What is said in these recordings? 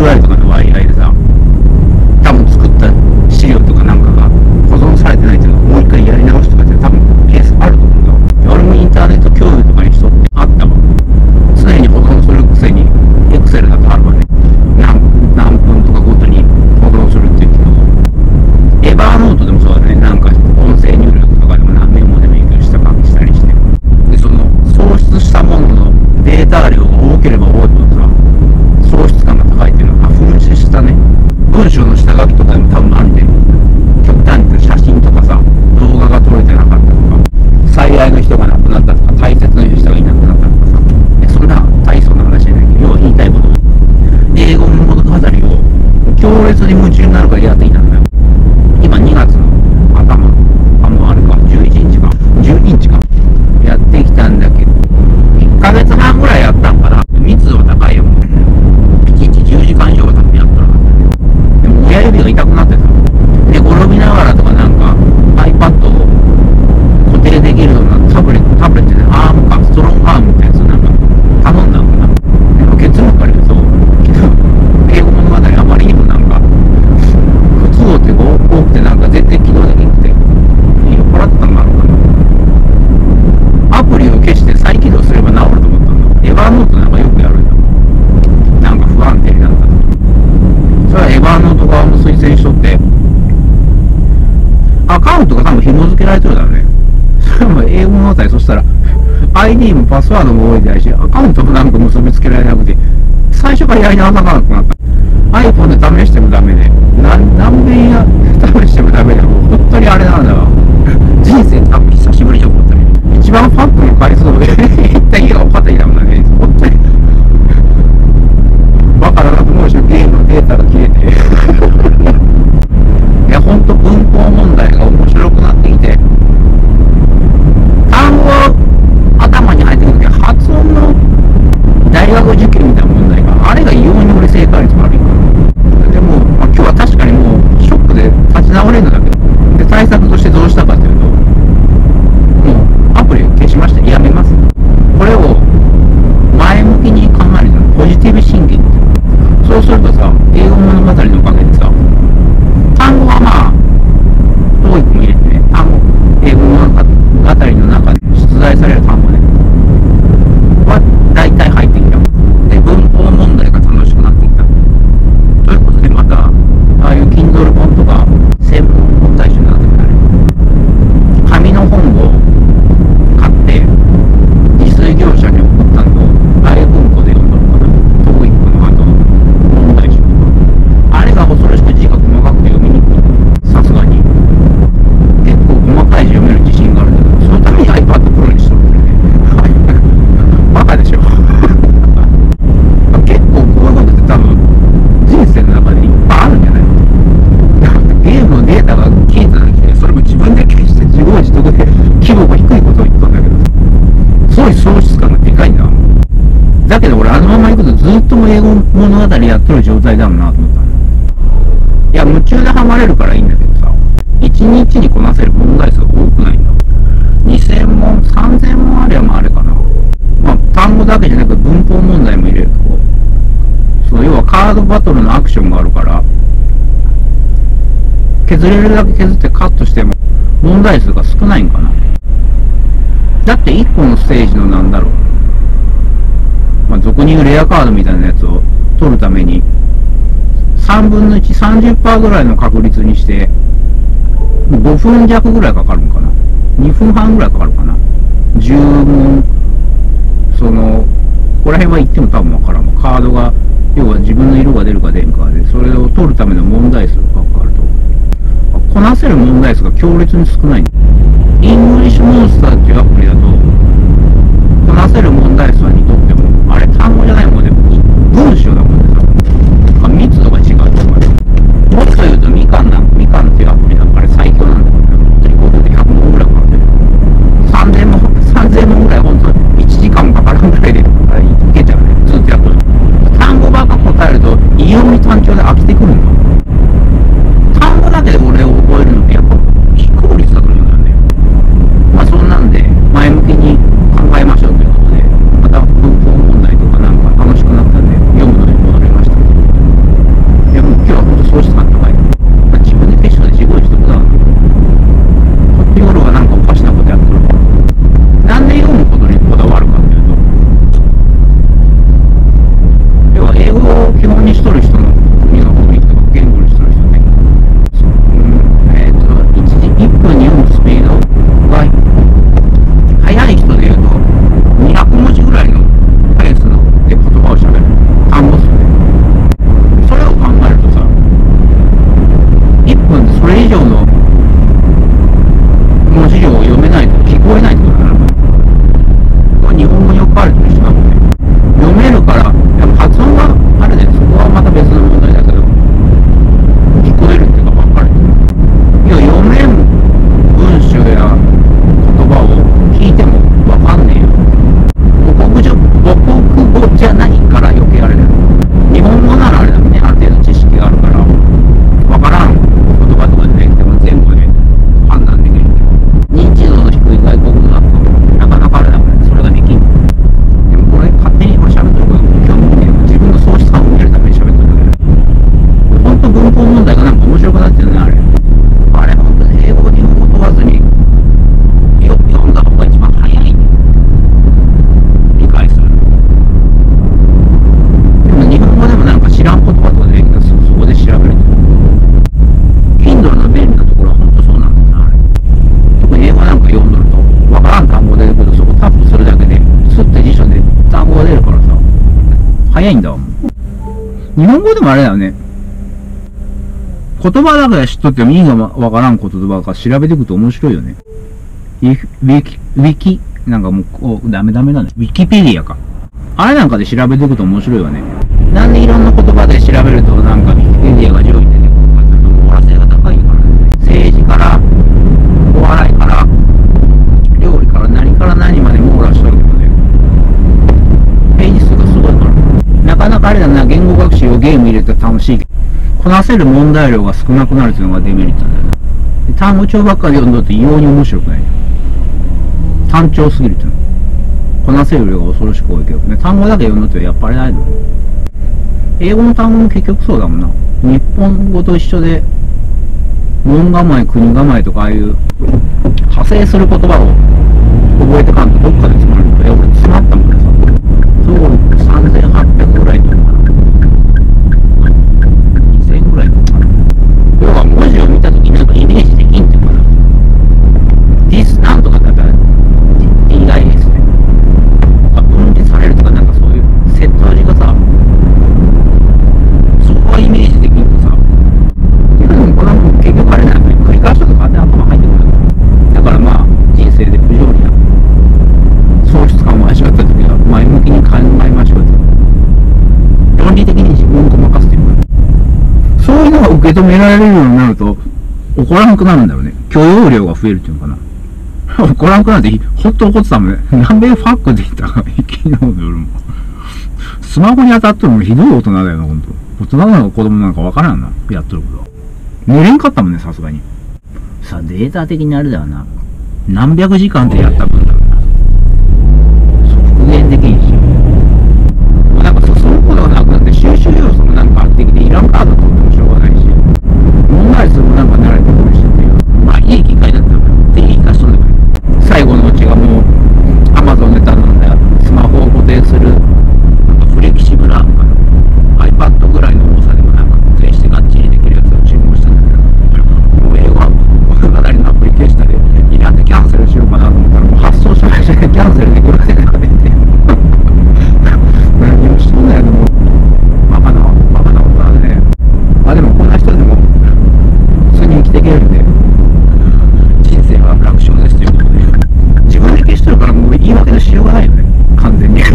getting. アカウントが多分紐付けられてるだろうね。それも英語のあたり、そしたら、ID もパスワードも多いてないし、アカウントもなんか結び付けられなくて、最初からやり直さなくなった。iPhone で試してもダメで、な何遍や試してもダメで、も本当にあれなんだわ。人生多分久しぶりに思ったね。一番ファッ Aí eu de crime, tá? 物語やってる状態だもんなと思ったの。いや、夢中でハマれるからいいんだけどさ、1日にこなせる問題数が多くないんだ。2000問、3000問あればまああれかな。まあ、単語だけじゃなく文法問題も入れると。そう、要はカードバトルのアクションがあるから、削れるだけ削ってカットしても問題数が少ないんかな。だって1個のステージのなんだろう。まあ、俗に言うレアカードみたいなやつを取るために、3分の1、30%ぐらいの確率にして、5分弱ぐらいかかるんかな。2分半ぐらいかかるかな。10問、その、ここら辺は言っても多分わからんカードが、要は自分の色が出るか出んかで、それを取るための問題数がかかると。こなせる問題数が強烈に少ない。イングリッシュモンスターっていうアプリだと、こなせる問題数は早いんだ、日本語でもあれだよね。言葉だから知っとっても意味がわからん言葉か調べていくと面白いよね。ウィキ、ウィキ、なんかもう、ダメダメだね。ウィキペディアか。あれなんかで調べていくと面白いよね。なんでいろんな言葉で調べるとなんかウィキペディアが上位に出てくるかっていうと、網羅性が高いからね。政治から、お笑いから、料理から何から何まで網羅しとるけどね。ページ数がすごいから。なかなかあれだな、言語学習をゲーム入れて楽しいけど、こなせる問題量が少なくなるっていうのがデメリットだよな。で単語帳ばっかり読んどって異様に面白くない。単調すぎるっていうの。こなせる量が恐ろしく多いけどね。単語だけ読んどってやっぱりないの。英語の単語も結局そうだもんな。日本語と一緒で、門構え、国構えとかああいう派生する言葉を覚えてかんとどっかで詰まるのか。いや、俺詰まったもんねさ。そう、3800ぐらいとかな。2000ぐらいとかな。要は文字を見たときになんかイメージできんっていうかな。this なんとかだったら DIS ね。あ分離されるとかなんかそういうセット味がさ、そこはイメージできんとさ、でもこれはもう結局あれなんだよ。繰り返しとか勝手に頭入ってくる。だからまあ、人生で不条理な喪失感を味わったときは前向きに考えましょうと。論理的に自分をごまかすっていうか、そういうのが受け止められるようになると、怒らなくなるんだろうね。許容量が増えるっていうのかな。怒らなくなって、ほっと怒ってたもんね。南米ファックって言ったから、昨日の夜も。スマホに当たってもひどい大人だよな、ほんと。大人なのか子供なのかわからんな。やっとること。寝れんかったもんね、さすがに。さあ、データ的にあれだよな。何百時間ってやった分だろうな。そう復元できんし。もうなんかそうそういうことがなくなって収集要素もなんかあってきて、いらんカード取ってもしょうがないし。問題数もなんか慣れてくるしっていう。まあ、いい機会だったから。って言い返しとんだから。最後のうちがもう、アマゾンで頼んだスマホを固定する、なんかフレキシブルアームかな。iPad ぐらいの重さでもなんか固定してガッチリできるやつを注文したんだけど、もう英語は物語のアプリケーションで、いらんでキャンセルしようかなと思ったら、もう発送したらキャンセルできるわけなくて。何をしとんだよ、もう。バカな、バカな大人でね。あ、でもこんな人でも、普通に生きていけるんで、人生は楽勝ですということで。自分で消しとるからもう言い訳のしようがないよね。完全に。ま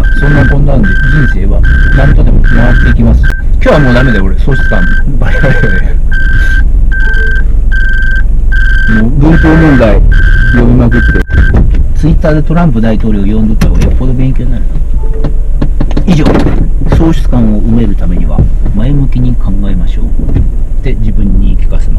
あ、そんなこんなんで人生は何とでも回っていきます。今日はもうダメだよ、俺。喪失感バリバリだね。もう文法問題読みまくって、ツイッターでトランプ大統領を読んどった方がよっぽど勉強になる。以上、喪失感を埋めるためには前向きに考えましょう。って自分に聞かせます